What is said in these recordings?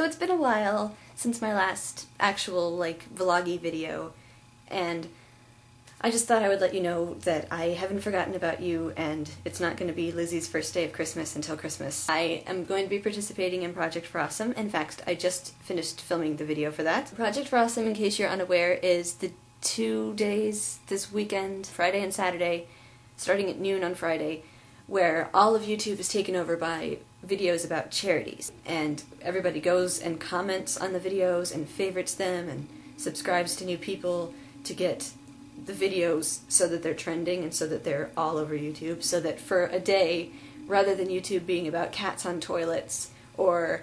So it's been a while since my last actual, like, vloggy video, and I just thought I would let you know that I haven't forgotten about you and it's not going to be Lizzie's first day of Christmas until Christmas. I am going to be participating in Project for Awesome. In fact, I just finished filming the video for that. Project for Awesome, in case you're unaware, is the two days this weekend, Friday and Saturday, starting at noon on Friday, where all of YouTube is taken over by videos about charities. And everybody goes and comments on the videos and favorites them and subscribes to new people to get the videos so that they're trending and so that they're all over YouTube, so that for a day, rather than YouTube being about cats on toilets or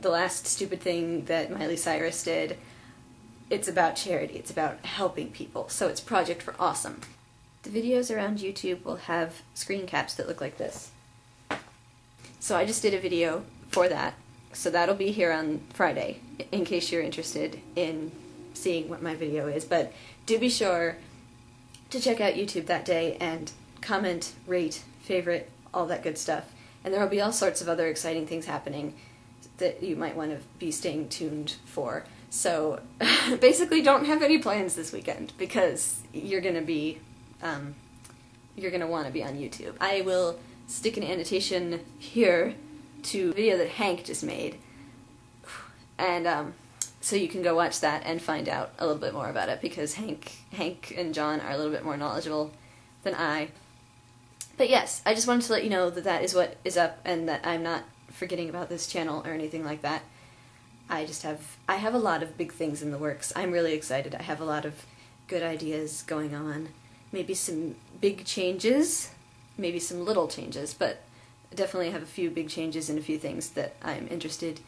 the last stupid thing that Miley Cyrus did, it's about charity. It's about helping people. So it's Project for Awesome. The videos around YouTube will have screen caps that look like this. So I just did a video for that. So that'll be here on Friday, in case you're interested in seeing what my video is. But do be sure to check out YouTube that day and comment, rate, favorite, all that good stuff. And there will be all sorts of other exciting things happening that you might want to be staying tuned for. So basically, don't have any plans this weekend because you're going to be, um, you're going to want to be on YouTube. I will stick an annotation here to a video that Hank just made. And um, so you can go watch that and find out a little bit more about it because Hank, Hank and John are a little bit more knowledgeable than I. But yes, I just wanted to let you know that that is what is up and that I'm not forgetting about this channel or anything like that. I just have I have a lot of big things in the works. I'm really excited. I have a lot of good ideas going on. Maybe some big changes, maybe some little changes, but definitely have a few big changes and a few things that I'm interested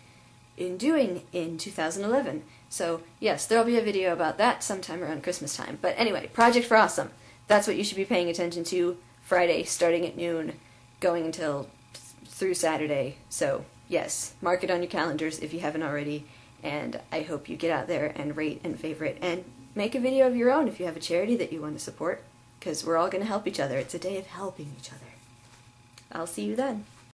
in doing in 2011. So yes, there'll be a video about that sometime around Christmas time. But anyway, Project for Awesome. That's what you should be paying attention to Friday, starting at noon, going until through Saturday. So yes, mark it on your calendars if you haven't already. And I hope you get out there and rate and favorite and make a video of your own if you have a charity that you want to support. Because we're all going to help each other. It's a day of helping each other. I'll see you then.